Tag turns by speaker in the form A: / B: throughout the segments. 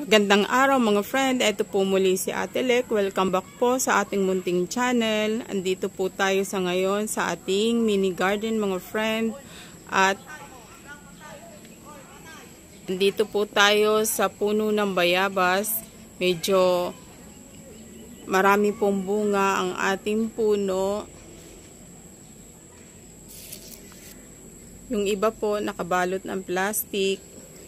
A: Magandang araw mga friend, ito po muli si Ate Lek. Welcome back po sa ating munting channel. Andito po tayo sa ngayon sa ating mini garden mga friend. At andito po tayo sa puno ng bayabas. Medyo marami pong bunga ang ating puno. Yung iba po nakabalot ng plastic.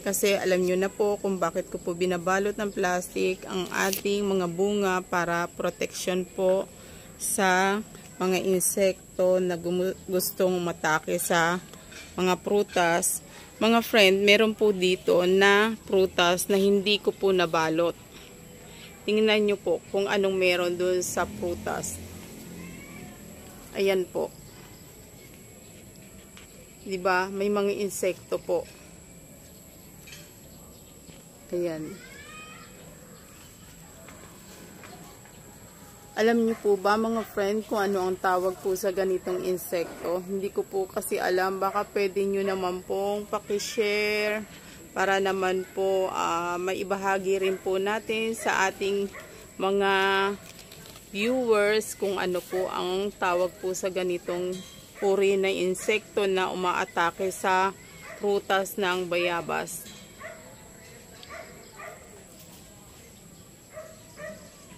A: Kasi alam nyo na po kung bakit ko po binabalot ng plastic ang ating mga bunga para protection po sa mga insekto na gustong matake sa mga prutas. Mga friend, meron po dito na prutas na hindi ko po nabalot. Tingnan nyo po kung anong meron dun sa prutas. Ayan po. 'Di ba? May mga insekto po. Ayan. Alam niyo po ba mga friend kung ano ang tawag po sa ganitong insekto? Hindi ko po kasi alam. Baka pwede nyo naman pong pakishare para naman po uh, maibahagi rin po natin sa ating mga viewers kung ano po ang tawag po sa ganitong uri na insekto na umaatake sa prutas ng bayabas.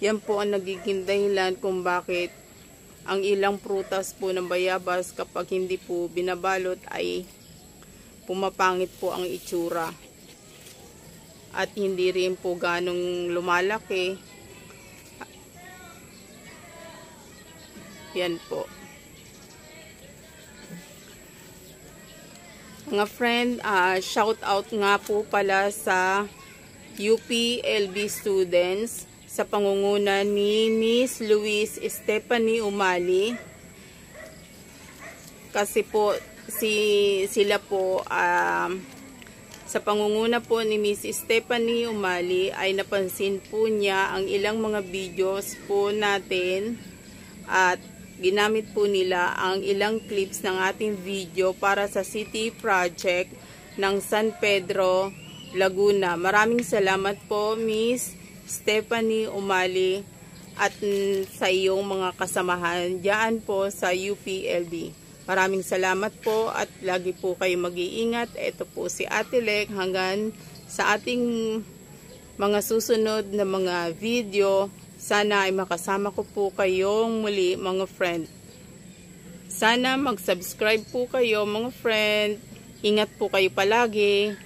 A: Yan po ang nagiging dahilan kung bakit ang ilang prutas po ng bayabas kapag hindi po binabalot ay pumapangit po ang itsura. At hindi rin po ganong lumalaki. Yan po. Mga friend, uh, shout out nga po pala sa UPLB students sa pangunguna ni Miss Luis Stephanie Umali. Kasi po si sila po um, sa pangunguna po ni Miss Stephanie Umali ay napansin po niya ang ilang mga videos po natin at ginamit po nila ang ilang clips ng ating video para sa city project ng San Pedro, Laguna. Maraming salamat po Miss Stephanie Umali at sa iyong mga kasamahan diyan po sa UPLB. Maraming salamat po at lagi po kayo mag-iingat. Ito po si Ate Lek hanggang sa ating mga susunod na mga video. Sana ay makasama ko po kayong muli mga friend. Sana mag-subscribe po kayo mga friend. Ingat po kayo palagi.